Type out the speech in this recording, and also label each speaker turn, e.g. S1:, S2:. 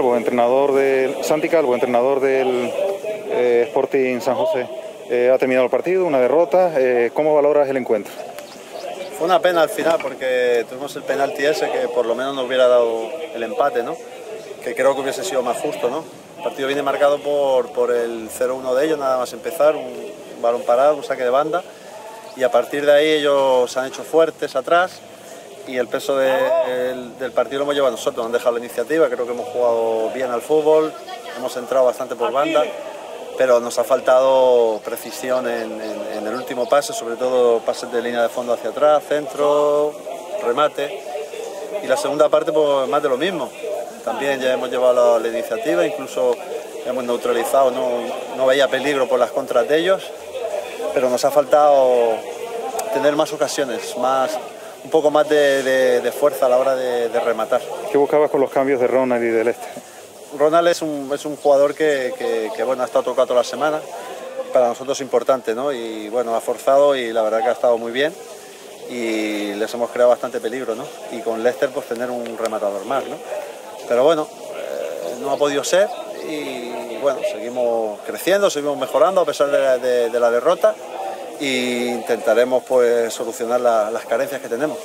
S1: entrenador del Santi Calvo, entrenador del eh, Sporting San José. Eh, ha terminado el partido, una derrota. Eh, ¿Cómo valoras el encuentro?
S2: Fue una pena al final porque tuvimos el penalti ese que por lo menos nos hubiera dado el empate, ¿no? Que creo que hubiese sido más justo, ¿no? El partido viene marcado por, por el 0-1 de ellos, nada más empezar, un balón parado, un saque de banda. Y a partir de ahí ellos se han hecho fuertes atrás y el peso del, partido lo hemos llevado nosotros, nos han dejado la iniciativa, creo que hemos jugado bien al fútbol, hemos entrado bastante por banda, pero nos ha faltado precisión en, el último pase, sobre todo pases de línea de fondo hacia atrás, centro, remate. Y la segunda parte, pues más de lo mismo. También ya hemos llevado la, iniciativa, incluso hemos neutralizado, no, no veía peligro por las contras de ellos, pero nos ha faltado tener más ocasiones, más un poco más de, fuerza a la hora de, rematar.
S1: ¿Qué buscabas con los cambios de Ronald y del Este?
S2: Ronald es un, es un jugador que, bueno, ha estado tocado toda la semana, para nosotros es importante, ¿no? Y bueno, ha forzado y la verdad que ha estado muy bien y les hemos creado bastante peligro, ¿no? Y con Lester pues tener un rematador más, ¿no? Pero bueno, eh, no ha podido ser y bueno, seguimos creciendo, seguimos mejorando a pesar de la derrota e intentaremos pues solucionar las carencias que tenemos.